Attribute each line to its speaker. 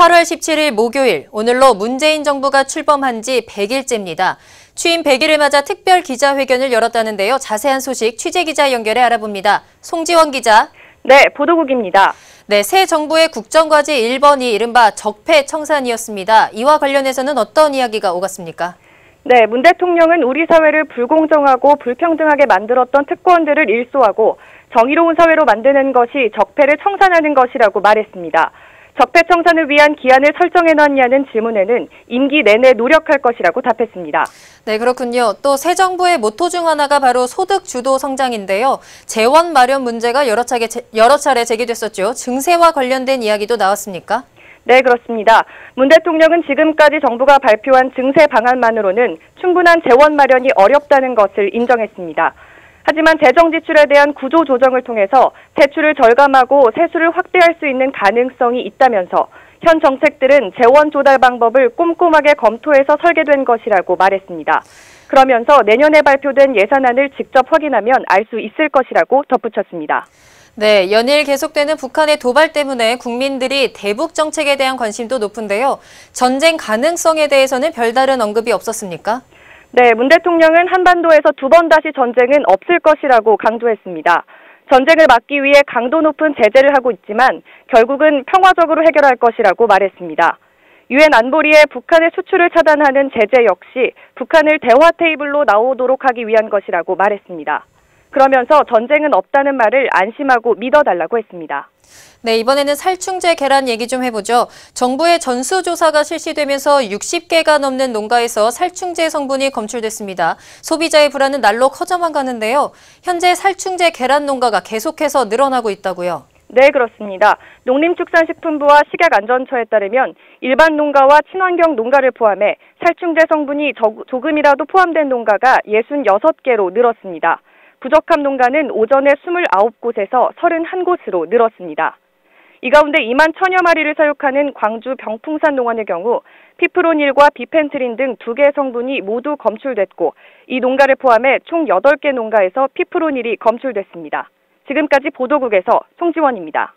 Speaker 1: 8월 17일 목요일, 오늘로 문재인 정부가 출범한 지 100일째입니다. 취임 100일을 맞아 특별 기자회견을 열었다는데요. 자세한 소식 취재기자 연결해 알아봅니다. 송지원 기자.
Speaker 2: 네, 보도국입니다.
Speaker 1: 네, 새 정부의 국정과제 1번이 이른바 적폐청산이었습니다. 이와 관련해서는 어떤 이야기가 오갔습니까?
Speaker 2: 네, 문 대통령은 우리 사회를 불공정하고 불평등하게 만들었던 특권들을 일소하고 정의로운 사회로 만드는 것이 적폐를 청산하는 것이라고 말했습니다. 적폐 청산을 위한 기한을 설정해 놨냐는 질문에는 임기 내내 노력할 것이라고 답했습니다.
Speaker 1: 네, 그렇군요. 또 새 정부의 모토 중 하나가 바로 소득 주도 성장인데요. 재원 마련 문제가 여러 차례, 여러 차례 제기됐었죠. 증세와 관련된 이야기도 나왔습니까?
Speaker 2: 네, 그렇습니다. 문 대통령은 지금까지 정부가 발표한 증세 방안만으로는 충분한 재원 마련이 어렵다는 것을 인정했습니다. 하지만 재정 지출에 대한 구조 조정을 통해서 세출을 절감하고 세수를 확대할 수 있는 가능성이 있다면서 현 정책들은 재원 조달 방법을 꼼꼼하게 검토해서 설계된 것이라고 말했습니다. 그러면서 내년에 발표된 예산안을 직접 확인하면 알 수 있을 것이라고 덧붙였습니다.
Speaker 1: 네, 연일 계속되는 북한의 도발 때문에 국민들이 대북 정책에 대한 관심도 높은데요. 전쟁 가능성에 대해서는 별다른 언급이 없었습니까?
Speaker 2: 네, 문 대통령은 한반도에서 두 번 다시 전쟁은 없을 것이라고 강조했습니다. 전쟁을 막기 위해 강도 높은 제재를 하고 있지만 결국은 평화적으로 해결할 것이라고 말했습니다. 유엔 안보리에 북한의 수출을 차단하는 제재 역시 북한을 대화 테이블로 나오도록 하기 위한 것이라고 말했습니다. 그러면서 전쟁은 없다는 말을 안심하고 믿어달라고 했습니다.
Speaker 1: 네, 이번에는 살충제 계란 얘기 좀 해보죠. 정부의 전수조사가 실시되면서 60개가 넘는 농가에서 살충제 성분이 검출됐습니다. 소비자의 불안은 날로 커져만 가는데요. 현재 살충제 계란 농가가 계속해서 늘어나고 있다고요.
Speaker 2: 네, 그렇습니다. 농림축산식품부와 식약안전처에 따르면 일반 농가와 친환경 농가를 포함해 살충제 성분이 조금이라도 포함된 농가가 66개로 늘었습니다. 부적합 농가는 오전에 29곳에서 31곳으로 늘었습니다. 이 가운데 2만 천여 마리를 사육하는 광주 병풍산 농원의 경우 피프로닐과 비펜트린 등 두 개 성분이 모두 검출됐고 이 농가를 포함해 총 8개 농가에서 피프로닐이 검출됐습니다. 지금까지 보도국에서 송지원입니다.